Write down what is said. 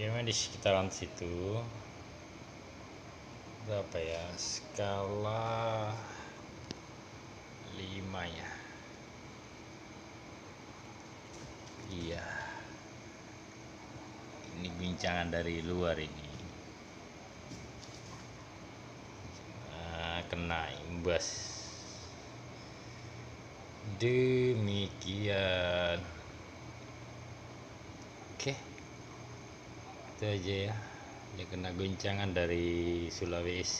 ya memang di sekitaran situ. Berapa ya? Skala 5 ya. Iya. Ini guncangan dari luar ini. Nah, kena imbas. Demikian. Oke itu aja ya. Dia kena guncangan dari Sulawesi